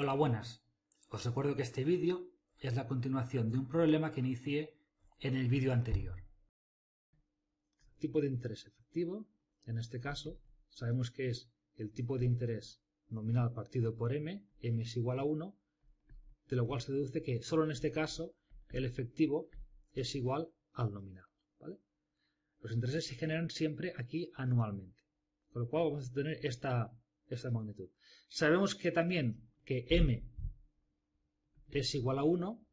Hola, buenas. Os recuerdo que este vídeo es la continuación de un problema que inicié en el vídeo anterior. Tipo de interés efectivo, en este caso, sabemos que es el tipo de interés nominal partido por m, m es igual a 1, de lo cual se deduce que solo en este caso el efectivo es igual al nominal. Los intereses se generan siempre aquí anualmente, con lo cual vamos a tener esta, esta magnitud. Sabemos que también que m es igual a 1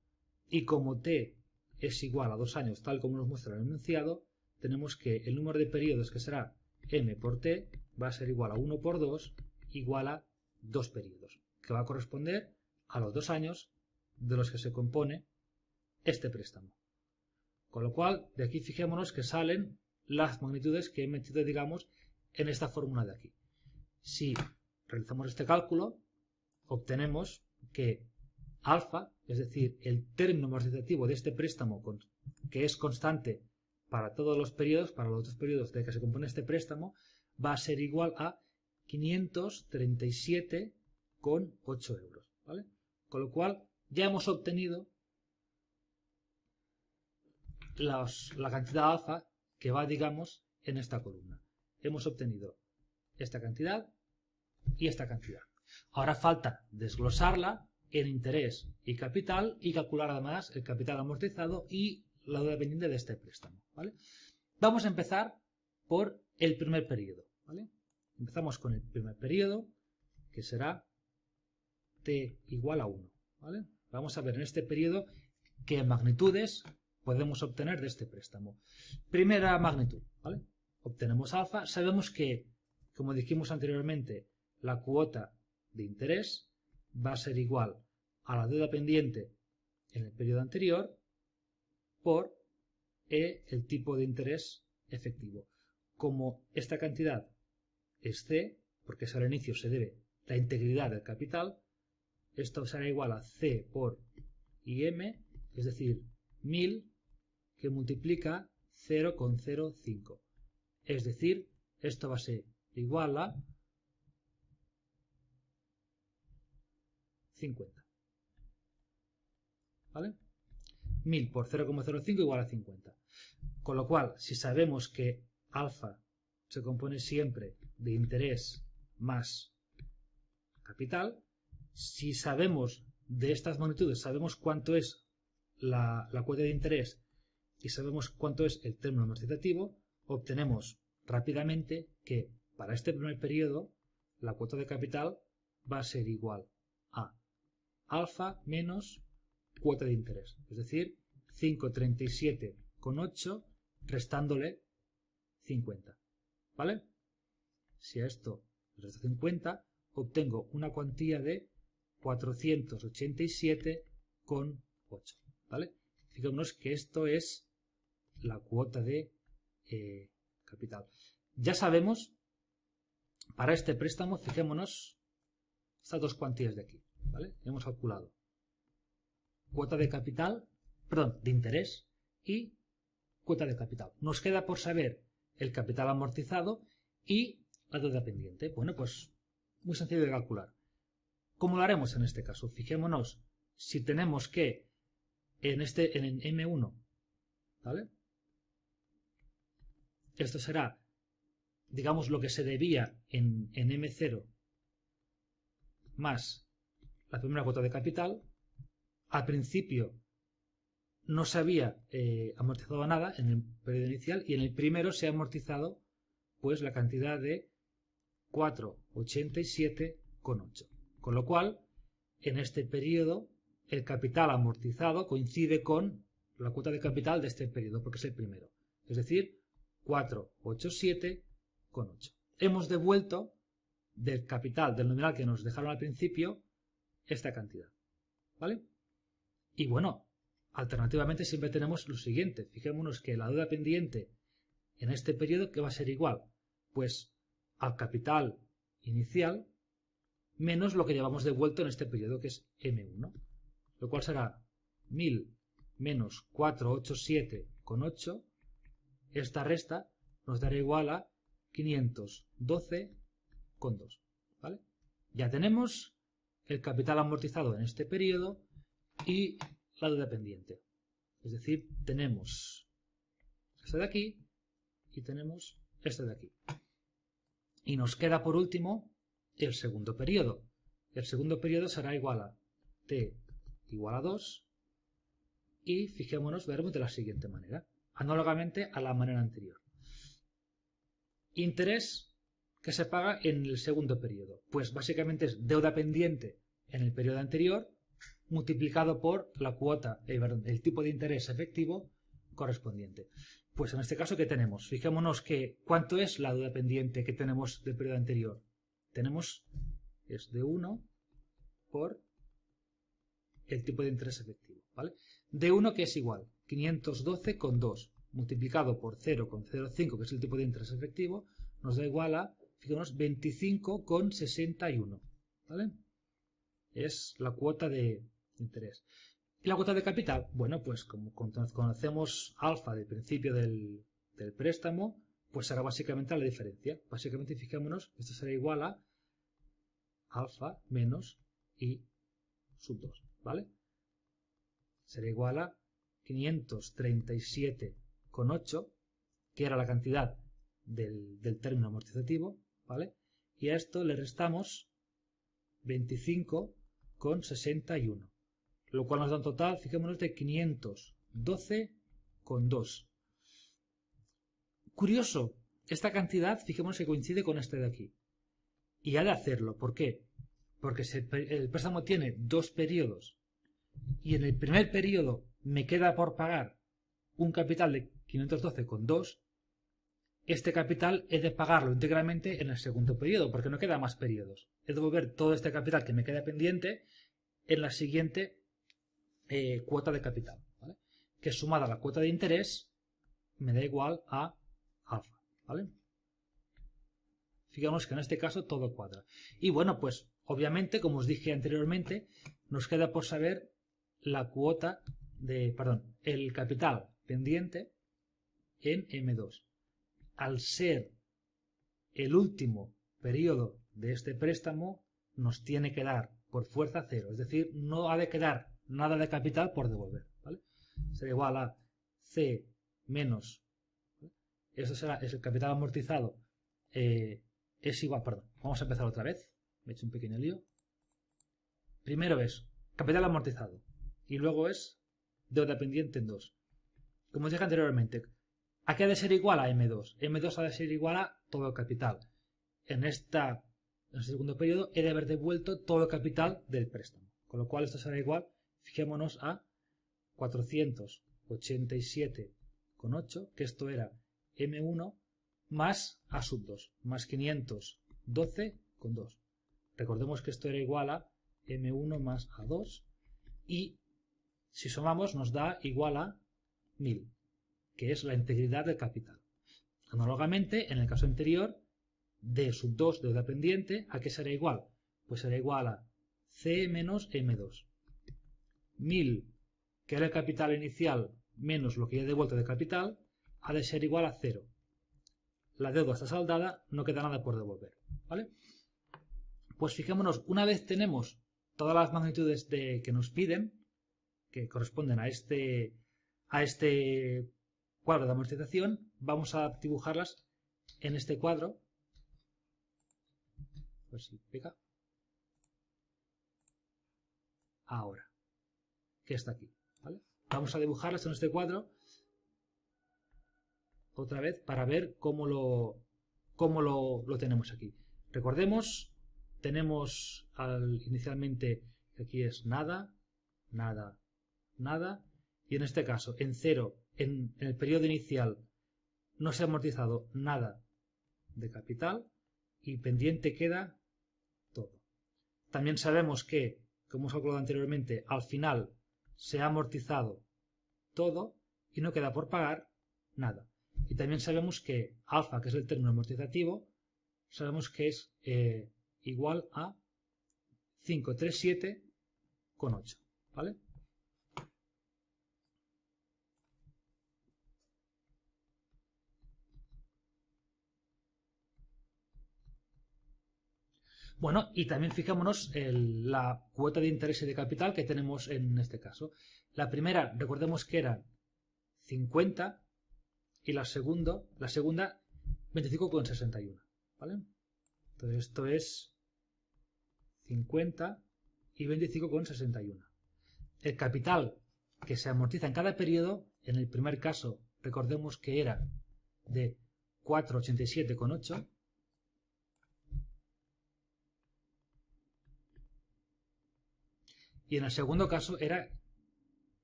y como t es igual a 2 años, tal como nos muestra el enunciado, tenemos que el número de periodos que será m por t va a ser igual a 1 por 2 igual a 2 periodos, que va a corresponder a los 2 años de los que se compone este préstamo. Con lo cual, de aquí fijémonos que salen las magnitudes que he metido, digamos, en esta fórmula de aquí. Si realizamos este cálculo, obtenemos que alfa, es decir, el término amortizativo de este préstamo que es constante para todos los periodos, para los dos periodos de que se compone este préstamo, va a ser igual a 537,8 euros. ¿vale? Con lo cual ya hemos obtenido la cantidad alfa que va, digamos, en esta columna. Hemos obtenido esta cantidad y esta cantidad. Ahora falta desglosarla en interés y capital y calcular además el capital amortizado y la deuda pendiente de este préstamo. ¿vale? Vamos a empezar por el primer periodo. ¿vale? Empezamos con el primer periodo, que será t igual a 1. ¿vale? Vamos a ver en este periodo qué magnitudes podemos obtener de este préstamo. Primera magnitud. ¿vale? Obtenemos alfa. Sabemos que, como dijimos anteriormente, la cuota de interés va a ser igual a la deuda pendiente en el periodo anterior por E, el tipo de interés efectivo. Como esta cantidad es C, porque es al inicio se debe la integridad del capital, esto será igual a C por IM, es decir, 1000 que multiplica 0,05. Es decir, esto va a ser igual a 50. ¿Vale? 1000 por 0,05 igual a 50. Con lo cual, si sabemos que alfa se compone siempre de interés más capital, si sabemos de estas magnitudes, sabemos cuánto es la, cuota de interés y sabemos cuánto es el término amortizativo, obtenemos rápidamente que para este primer periodo la cuota de capital va a ser igual alfa menos cuota de interés. Es decir, 537,8 restándole 50. ¿Vale? Si a esto le resto 50, obtengo una cuantía de 487,8. ¿Vale? Fijémonos que esto es la cuota de eh, capital. Ya sabemos, para este préstamo, fijémonos estas dos cuantías de aquí. ¿Vale? Hemos calculado cuota de capital, perdón, de interés y cuota de capital. Nos queda por saber el capital amortizado y la deuda pendiente. Bueno, pues muy sencillo de calcular. ¿Cómo lo haremos en este caso? Fijémonos si tenemos que en este en M1, ¿vale? Esto será, digamos, lo que se debía en, en M0 más la primera cuota de capital. Al principio no se había eh, amortizado nada en el periodo inicial y en el primero se ha amortizado pues la cantidad de 4,87,8. Con lo cual, en este periodo, el capital amortizado coincide con la cuota de capital de este periodo, porque es el primero. Es decir, 487,8. Hemos devuelto del capital, del nominal que nos dejaron al principio, esta cantidad. ¿Vale? Y bueno, alternativamente siempre tenemos lo siguiente. Fijémonos que la deuda pendiente en este periodo que va a ser igual, pues al capital inicial menos lo que llevamos devuelto en este periodo que es M1, lo cual será 1000 menos 487,8. Esta resta nos dará igual a 512,2. ¿Vale? Ya tenemos el capital amortizado en este periodo y la deuda pendiente. Es decir, tenemos este de aquí y tenemos este de aquí. Y nos queda por último el segundo periodo. El segundo periodo será igual a t igual a 2 y fijémonos, veremos de la siguiente manera, análogamente a la manera anterior. Interés que se paga en el segundo periodo. Pues básicamente es deuda pendiente en el periodo anterior multiplicado por la cuota, eh, el tipo de interés efectivo correspondiente. Pues en este caso, ¿qué tenemos? Fijémonos que ¿cuánto es la deuda pendiente que tenemos del periodo anterior? Tenemos, es de 1 por el tipo de interés efectivo, ¿vale? De 1 que es igual, 512,2 multiplicado por 0,05 que es el tipo de interés efectivo, nos da igual a, fijémonos, 25,61, ¿vale? Es la cuota de interés. ¿Y la cuota de capital? Bueno, pues como conocemos alfa del principio del, préstamo, pues será básicamente la diferencia. Básicamente, fijémonos, esto será igual a alfa menos i sub 2, ¿vale? Será igual a 537,8, que era la cantidad del, del, término amortizativo, ¿vale? Y a esto le restamos 25,61 lo cual nos da un total, fijémonos, de 512,2. Curioso, esta cantidad, fijémonos que coincide con este de aquí. Y ha de hacerlo, ¿por qué? Porque el préstamo tiene dos periodos y en el primer periodo me queda por pagar un capital de 512,2, este capital he de pagarlo íntegramente en el segundo periodo, porque no queda más periodos. He de devolver todo este capital que me queda pendiente en la siguiente eh, cuota de capital, ¿vale? que sumada a la cuota de interés me da igual a alfa. ¿vale? Fijamos que en este caso todo cuadra. Y bueno, pues obviamente, como os dije anteriormente, nos queda por saber la cuota de, perdón, el capital pendiente en M2. Al ser el último periodo de este préstamo, nos tiene que dar por fuerza cero. Es decir, no ha de quedar nada de capital por devolver. ¿vale? Será igual a C menos. Eso será, es el capital amortizado. Eh, es igual, perdón. Vamos a empezar otra vez. Me he hecho un pequeño lío. Primero es capital amortizado. Y luego es deuda pendiente en 2. Como dije anteriormente, ¿a qué ha de ser igual a M2? M2 ha de ser igual a todo el capital. En, esta, en este segundo periodo he de haber devuelto todo el capital del préstamo. Con lo cual esto será igual Fijémonos a 487,8, que esto era M1 más A sub 2, más 512,2. Recordemos que esto era igual a M1 más A2 y si sumamos nos da igual a 1000, que es la integridad del capital. Análogamente, en el caso anterior, D sub 2, deuda pendiente, ¿a qué será igual? Pues será igual a C menos M2. 1000, que era el capital inicial menos lo que ya he devuelto de capital, ha de ser igual a 0. La deuda está saldada, no queda nada por devolver. ¿Vale? Pues fijémonos, una vez tenemos todas las magnitudes de, que nos piden, que corresponden a este, a este cuadro de amortización, vamos a dibujarlas en este cuadro. A si pega. Ahora que está aquí. Vamos a dibujarlas en este cuadro otra vez para ver cómo lo, cómo lo, tenemos aquí. Recordemos, tenemos al, inicialmente aquí es nada, nada, nada, y en este caso en cero, en, el periodo inicial, no se ha amortizado nada de capital y pendiente queda todo. También sabemos que, como hemos calculado anteriormente, al final se ha amortizado todo y no queda por pagar nada. Y también sabemos que alfa, que es el término amortizativo, sabemos que es eh, igual a 537,8. ¿Vale? Bueno, y también fijémonos en la cuota de interés de capital que tenemos en este caso. La primera, recordemos que era 50 y la, segundo, la segunda 25,61. ¿Vale? Entonces esto es 50 y 25,61. El capital que se amortiza en cada periodo, en el primer caso recordemos que era de 487,8 y en el segundo caso era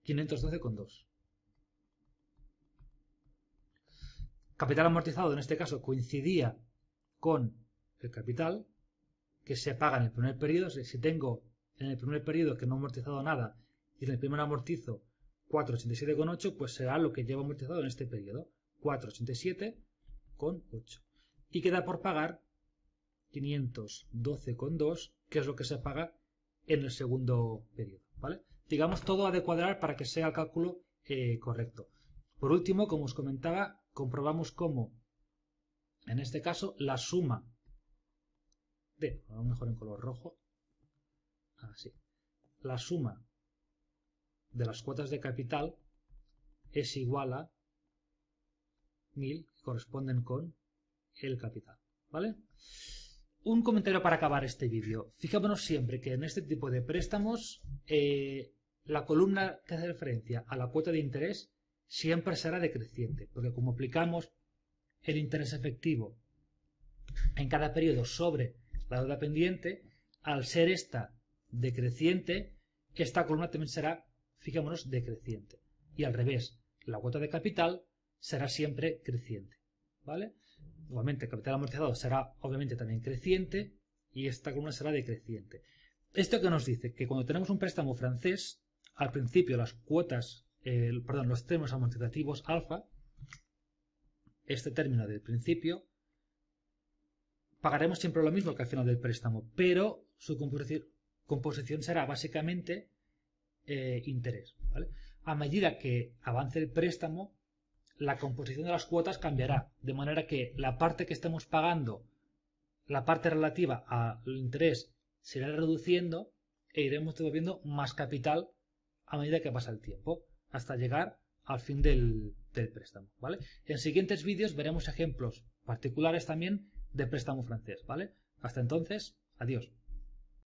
512,2. Capital amortizado en este caso coincidía con el capital que se paga en el primer periodo. Si tengo en el primer periodo que no he amortizado nada y en el primer amortizo 487,8, pues será lo que llevo amortizado en este periodo. 487,8. Y queda por pagar 512,2, que es lo que se paga en el segundo periodo. ¿vale? Digamos, todo ha de cuadrar para que sea el cálculo eh, correcto. Por último, como os comentaba, comprobamos cómo, en este caso, la suma de, a mejor en color rojo, así, la suma de las cuotas de capital es igual a 1000 que corresponden con el capital. ¿Vale? Un comentario para acabar este vídeo. Fijémonos siempre que en este tipo de préstamos eh, la columna que hace referencia a la cuota de interés siempre será decreciente, porque como aplicamos el interés efectivo en cada periodo sobre la deuda pendiente, al ser esta decreciente, esta columna también será, fijémonos, decreciente. Y al revés, la cuota de capital será siempre creciente. ¿Vale? Igualmente, el capital amortizado será obviamente también creciente y esta columna será decreciente. ¿Esto que nos dice? Que cuando tenemos un préstamo francés, al principio las cuotas, perdón, los términos amortizativos alfa, este término del principio, pagaremos siempre lo mismo que al final del préstamo, pero su composición, será básicamente eh, interés. A medida que avance el préstamo, la composición de las cuotas cambiará, de manera que la parte que estemos pagando, la parte relativa al interés, se irá reduciendo e iremos devolviendo más capital a medida que pasa el tiempo, hasta llegar al fin del, préstamo. ¿vale? En siguientes vídeos veremos ejemplos particulares también de préstamo francés, ¿vale? Hasta entonces, adiós.